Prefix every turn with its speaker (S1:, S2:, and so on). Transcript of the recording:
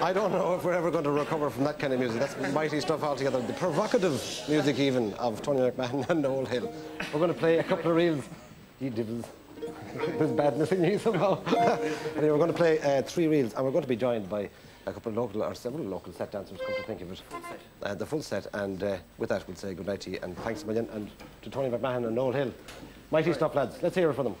S1: I don't know if we're ever going to recover from that kind of music. That's mighty stuff altogether. The provocative music, even, of Tony McMahon and Noel Hill. We're going to play a couple of reels. He dibbles. There's badness in you somehow. anyway, we're going to play uh, three reels, and we're going to be joined by a couple of local, or several local set dancers, come to think of it. Uh, the full set. And uh, with that, we'll say goodnight to you, and thanks a million, and to Tony McMahon and Noel Hill. Mighty right. stuff, lads. Let's hear it from them.